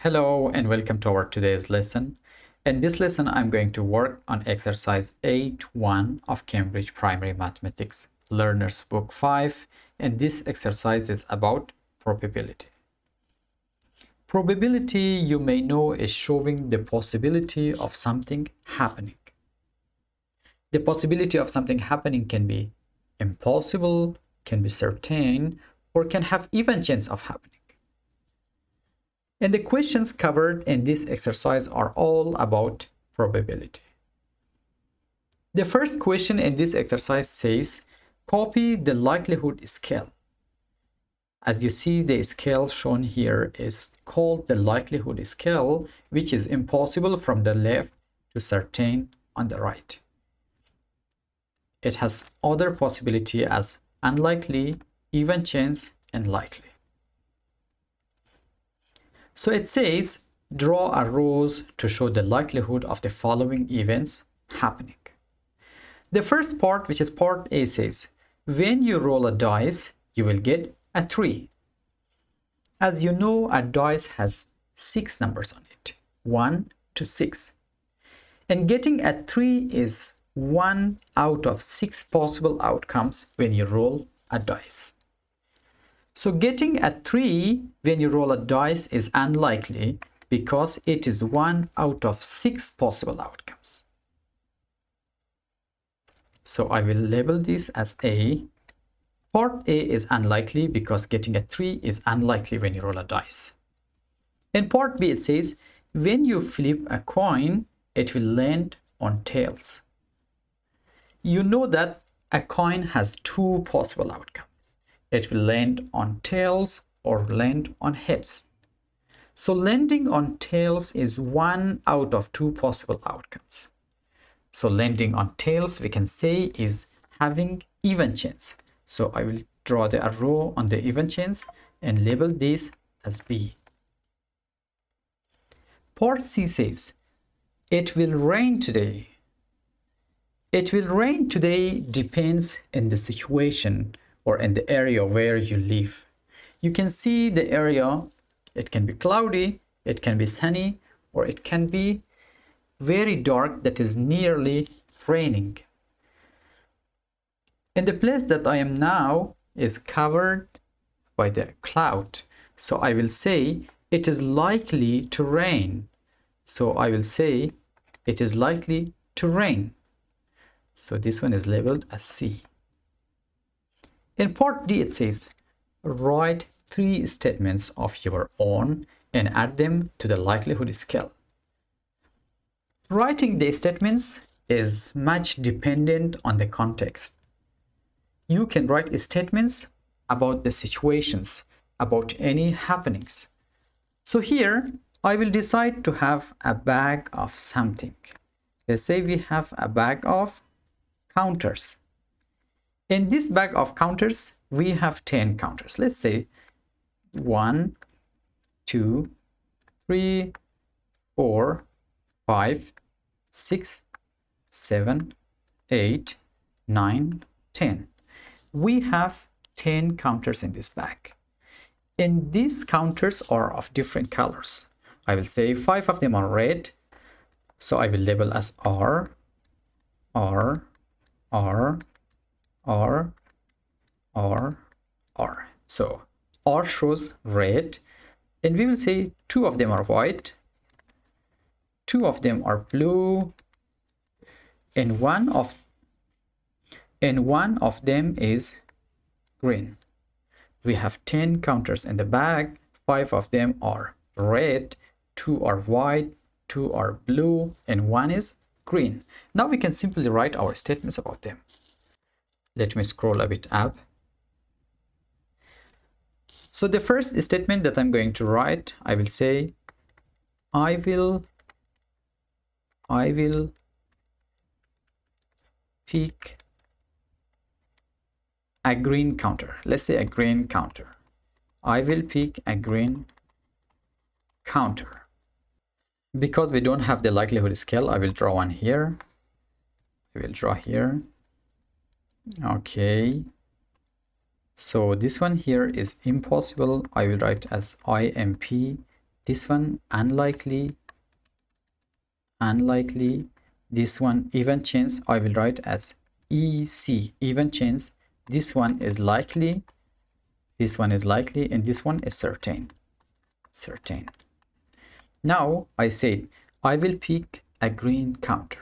Hello and welcome to our today's lesson. In this lesson, I'm going to work on exercise 8.1 of Cambridge Primary Mathematics Learner's Book 5 and this exercise is about probability. Probability, you may know, is showing the possibility of something happening. The possibility of something happening can be impossible, can be certain, or can have even chance of happening. And the questions covered in this exercise are all about probability. The first question in this exercise says, copy the likelihood scale. As you see, the scale shown here is called the likelihood scale, which is impossible from the left to certain on the right. It has other possibility as unlikely, even chance, and likely. So it says, draw a rows to show the likelihood of the following events happening. The first part, which is part A, says, when you roll a dice, you will get a 3. As you know, a dice has 6 numbers on it, 1 to 6. And getting a 3 is 1 out of 6 possible outcomes when you roll a dice. So getting a 3 when you roll a dice is unlikely because it is 1 out of 6 possible outcomes. So I will label this as A. Part A is unlikely because getting a 3 is unlikely when you roll a dice. In part B it says, when you flip a coin, it will land on tails. You know that a coin has two possible outcomes. It will land on tails or land on heads. So landing on tails is one out of two possible outcomes. So landing on tails, we can say is having even chance. So I will draw the arrow on the even chance and label this as B. Part C says, it will rain today. It will rain today depends in the situation or in the area where you live. You can see the area, it can be cloudy, it can be sunny, or it can be very dark that is nearly raining. And the place that I am now is covered by the cloud. So I will say it is likely to rain. So I will say it is likely to rain. So this one is labeled as C. In part D it says write three statements of your own and add them to the likelihood scale. Writing the statements is much dependent on the context. You can write statements about the situations, about any happenings. So here, I will decide to have a bag of something. Let's say we have a bag of counters. In this bag of counters, we have 10 counters. Let's say 1, 2, 3, 4, 5, 6, 7, 8, 9, 10. We have 10 counters in this bag. And these counters are of different colors. I will say five of them are red. So I will label as R, R, R, R, R. So R shows red. And we will say two of them are white two of them are blue and one of and one of them is green. We have 10 counters in the bag. Five of them are red two are white two are blue and one is green. Now we can simply write our statements about them. Let me scroll a bit up so the first statement that i'm going to write i will say i will I will pick a green counter. Let's say a green counter. I will pick a green counter. Because we don't have the likelihood scale, I will draw one here. I will draw here. Okay. So this one here is impossible. I will write as IMP this one unlikely. Unlikely. This one even chance. I will write as ec even chance. This one is likely. This one is likely and this one is certain. Certain. Now i said i will pick a green counter.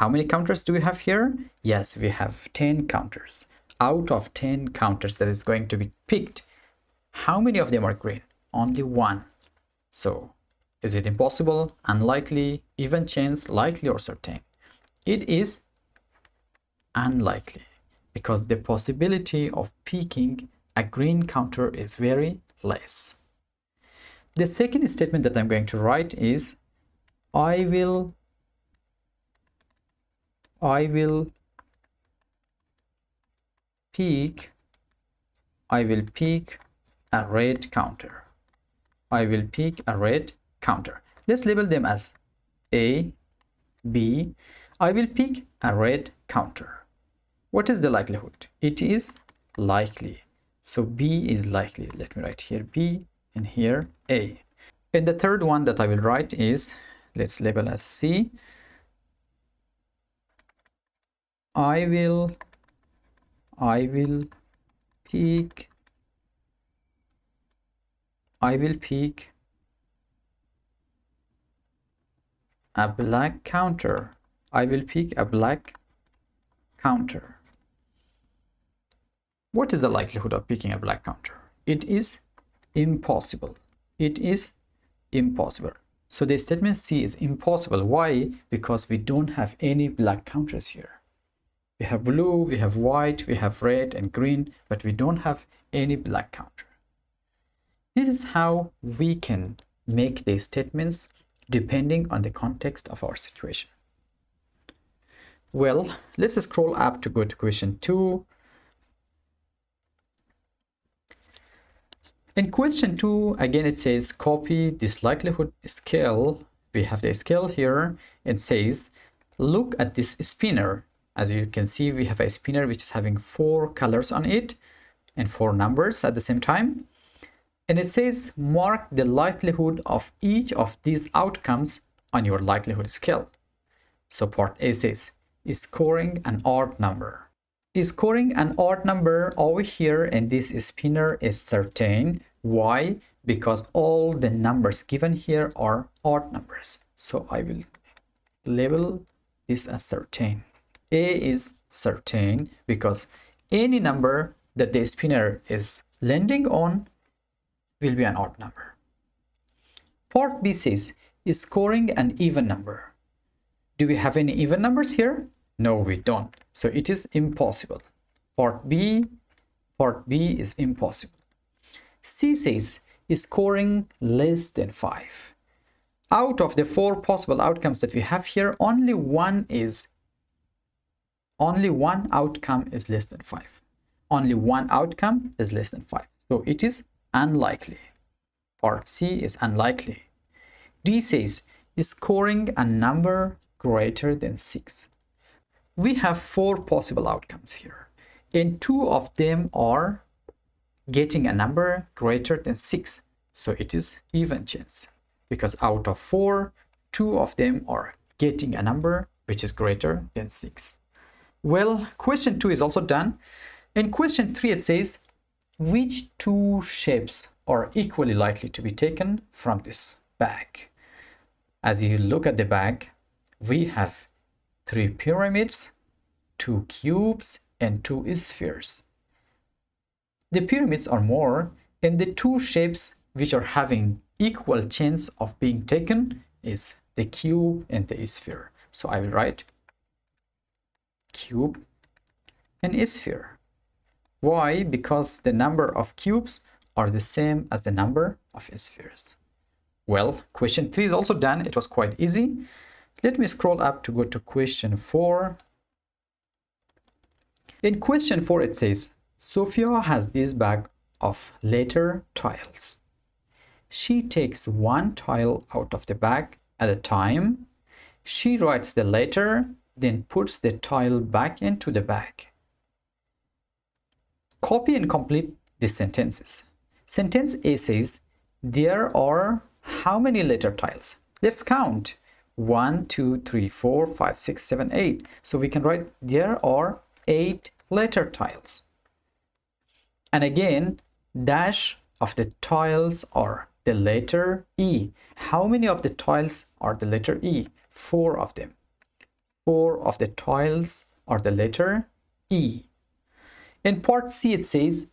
How many counters do we have here? Yes we have 10 counters out of 10 counters that is going to be picked how many of them are green only one so is it impossible, unlikely, even chance, likely or certain? It is unlikely because the possibility of picking a green counter is very less. The second statement that I'm going to write is I will I will pick I will pick a red counter. I will pick a red counter. Let's label them as A, B. I will pick a red counter. What is the likelihood? It is likely. So B is likely. Let me write here B and here A. And the third one that I will write is, let's label as C. I will, I will pick, I will pick a black counter. I will pick a black counter. What is the likelihood of picking a black counter? It is impossible. It is impossible. So the statement C is impossible. Why? Because we don't have any black counters here. We have blue, we have white, we have red and green, but we don't have any black counter. This is how we can make the statements depending on the context of our situation. Well, let's scroll up to go to question 2. In question 2, again it says copy this likelihood scale. We have the scale here. It says look at this spinner. As you can see, we have a spinner which is having four colors on it and four numbers at the same time and it says mark the likelihood of each of these outcomes on your likelihood scale. So part A says, is scoring an odd number. Is scoring an odd number over here in this spinner is certain. Why? Because all the numbers given here are odd numbers. So I will label this as certain. A is certain because any number that the spinner is landing on will be an odd number. Part B says, is scoring an even number. Do we have any even numbers here? No, we don't. So it is impossible. Part B, part B is impossible. C says, is scoring less than 5. Out of the four possible outcomes that we have here, only one is only one outcome is less than 5. Only one outcome is less than 5. So it is unlikely. Part C is unlikely. D says is scoring a number greater than 6. We have four possible outcomes here and two of them are getting a number greater than 6. So it is even chance because out of four, two of them are getting a number which is greater than 6. Well, question 2 is also done. In question 3 it says which two shapes are equally likely to be taken from this bag? As you look at the bag, we have three pyramids, two cubes, and two spheres. The pyramids are more, and the two shapes which are having equal chance of being taken is the cube and the sphere. So I will write cube and sphere. Why? Because the number of cubes are the same as the number of spheres. Well, question 3 is also done. It was quite easy. Let me scroll up to go to question 4. In question 4 it says, Sophia has this bag of letter tiles. She takes one tile out of the bag at a time. She writes the letter, then puts the tile back into the bag. Copy and complete these sentences. Sentence A says, there are how many letter tiles? Let's count. 1, 2, 3, 4, 5, 6, 7, 8. So we can write there are 8 letter tiles. And again, dash of the tiles are the letter E. How many of the tiles are the letter E? Four of them. Four of the tiles are the letter E. In part C, it says,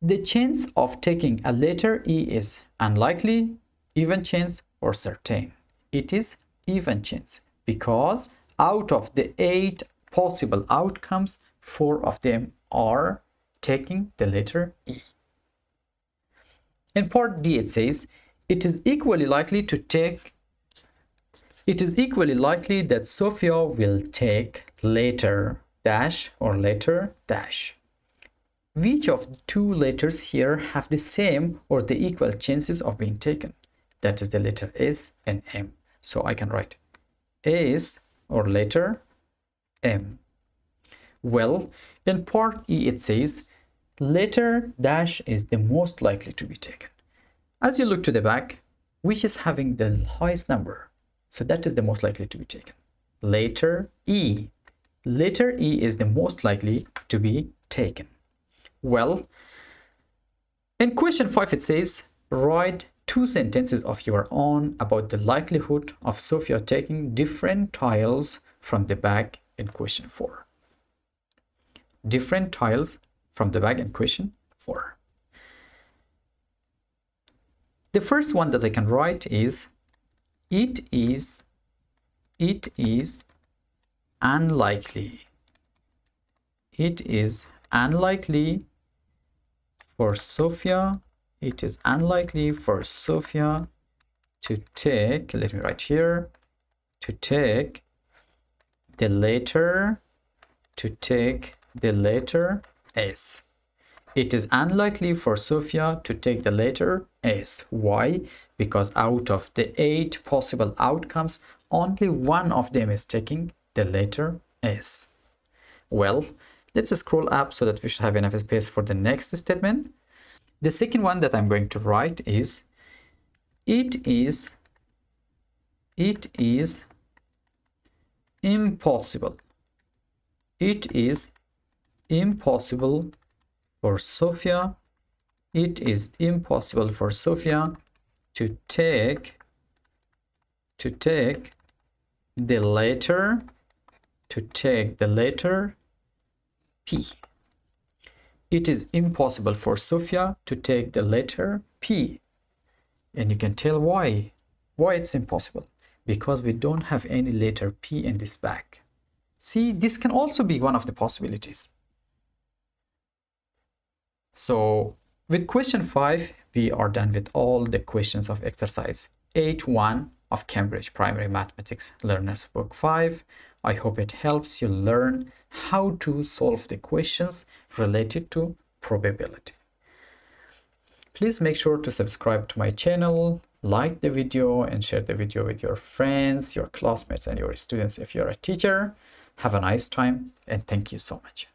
the chance of taking a letter E is unlikely, even chance, or certain. It is even chance because out of the eight possible outcomes, four of them are taking the letter E. In part D, it says, it is equally likely to take it is equally likely that Sophia will take letter dash or letter dash. Which of two letters here have the same or the equal chances of being taken? That is the letter S and M. So I can write S or letter M. Well, in part E it says letter dash is the most likely to be taken. As you look to the back, which is having the highest number? So that is the most likely to be taken. Letter E. Letter E is the most likely to be taken. Well, in question 5 it says, write two sentences of your own about the likelihood of Sophia taking different tiles from the bag in question 4. Different tiles from the bag in question 4. The first one that I can write is it is it is unlikely it is unlikely for Sophia it is unlikely for Sophia to take let me write here to take the letter to take the letter S it is unlikely for Sophia to take the letter S. Why? Because out of the eight possible outcomes, only one of them is taking the letter S. Well, let's scroll up so that we should have enough space for the next statement. The second one that I'm going to write is it is it is impossible. It is impossible for Sophia, it is impossible for Sophia to take to take the letter to take the letter P. It is impossible for Sophia to take the letter P. And you can tell why. Why it's impossible. Because we don't have any letter P in this bag. See, this can also be one of the possibilities. So with question 5, we are done with all the questions of exercise 8.1 of Cambridge Primary Mathematics Learners Book 5. I hope it helps you learn how to solve the questions related to probability. Please make sure to subscribe to my channel, like the video and share the video with your friends, your classmates and your students if you're a teacher. Have a nice time and thank you so much.